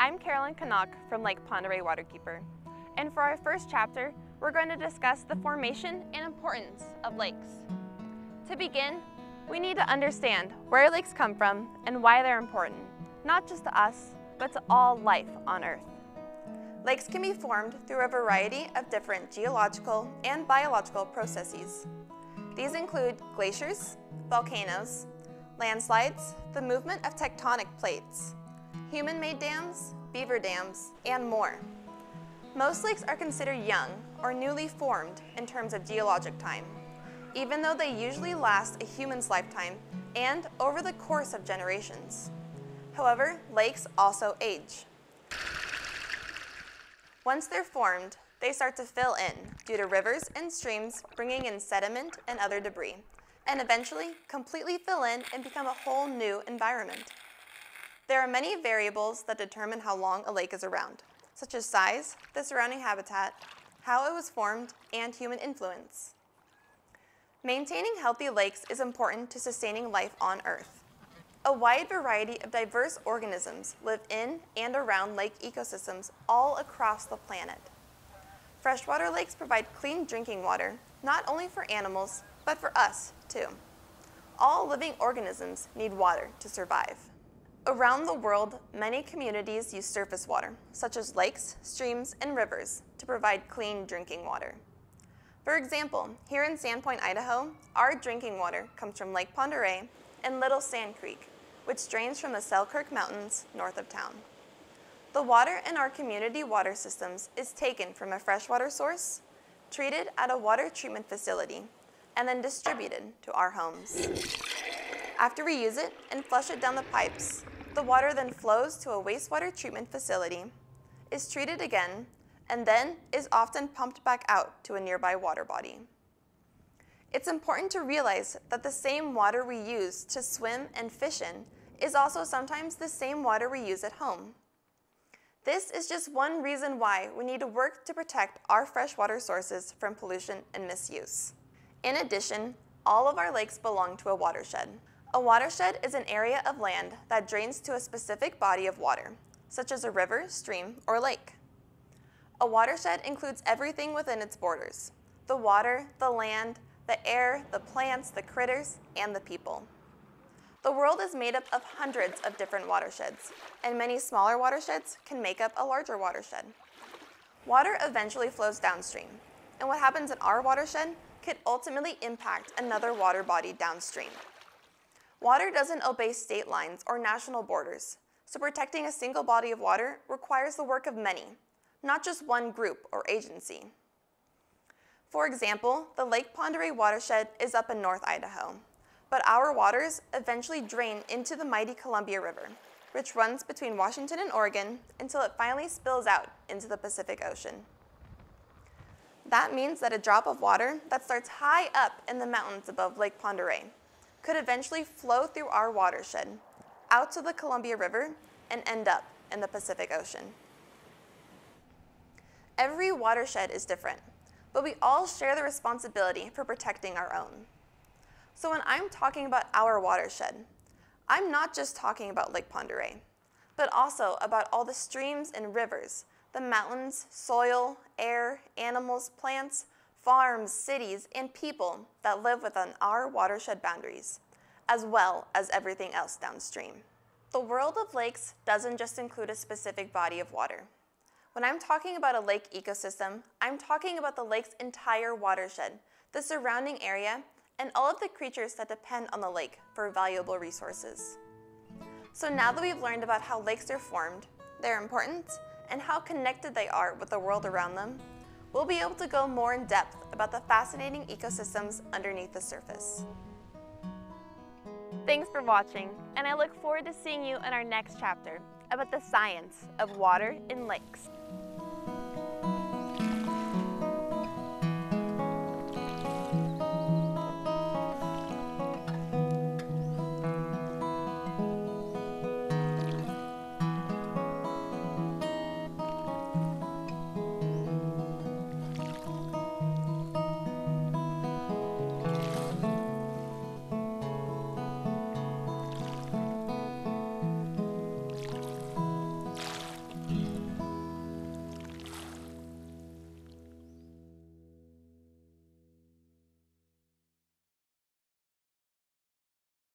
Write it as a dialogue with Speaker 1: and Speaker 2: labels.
Speaker 1: I'm Carolyn Canuck from Lake Oreille Waterkeeper. And for our first chapter, we're going to discuss the formation and importance of lakes. To begin, we need to understand where lakes come from and why they're important, not just to us, but to all life on Earth. Lakes can be formed through a variety of different geological and biological processes. These include glaciers, volcanoes, landslides, the movement of tectonic plates, human-made dams, beaver dams, and more. Most lakes are considered young or newly formed in terms of geologic time, even though they usually last a human's lifetime and over the course of generations. However, lakes also age. Once they're formed, they start to fill in due to rivers and streams bringing in sediment and other debris, and eventually completely fill in and become a whole new environment. There are many variables that determine how long a lake is around, such as size, the surrounding habitat, how it was formed, and human influence. Maintaining healthy lakes is important to sustaining life on Earth. A wide variety of diverse organisms live in and around lake ecosystems all across the planet. Freshwater lakes provide clean drinking water, not only for animals, but for us, too. All living organisms need water to survive. Around the world, many communities use surface water, such as lakes, streams, and rivers, to provide clean drinking water. For example, here in Sandpoint, Idaho, our drinking water comes from Lake Oreille and Little Sand Creek, which drains from the Selkirk Mountains north of town. The water in our community water systems is taken from a freshwater source, treated at a water treatment facility, and then distributed to our homes. After we use it and flush it down the pipes, the water then flows to a wastewater treatment facility, is treated again, and then is often pumped back out to a nearby water body. It's important to realize that the same water we use to swim and fish in is also sometimes the same water we use at home. This is just one reason why we need to work to protect our freshwater sources from pollution and misuse. In addition, all of our lakes belong to a watershed. A watershed is an area of land that drains to a specific body of water, such as a river, stream, or lake. A watershed includes everything within its borders, the water, the land, the air, the plants, the critters, and the people. The world is made up of hundreds of different watersheds, and many smaller watersheds can make up a larger watershed. Water eventually flows downstream, and what happens in our watershed could ultimately impact another water body downstream. Water doesn't obey state lines or national borders, so protecting a single body of water requires the work of many, not just one group or agency. For example, the Lake Oreille watershed is up in North Idaho, but our waters eventually drain into the mighty Columbia River, which runs between Washington and Oregon until it finally spills out into the Pacific Ocean. That means that a drop of water that starts high up in the mountains above Lake Oreille could eventually flow through our watershed, out to the Columbia River, and end up in the Pacific Ocean. Every watershed is different, but we all share the responsibility for protecting our own. So when I'm talking about our watershed, I'm not just talking about Lake Oreille, but also about all the streams and rivers, the mountains, soil, air, animals, plants, farms, cities, and people that live within our watershed boundaries, as well as everything else downstream. The world of lakes doesn't just include a specific body of water. When I'm talking about a lake ecosystem, I'm talking about the lake's entire watershed, the surrounding area, and all of the creatures that depend on the lake for valuable resources. So now that we've learned about how lakes are formed, their importance, and how connected they are with the world around them, we'll be able to go more in depth about the fascinating ecosystems underneath the surface. Thanks for watching, and I look forward to seeing you in our next chapter about the science of water in lakes.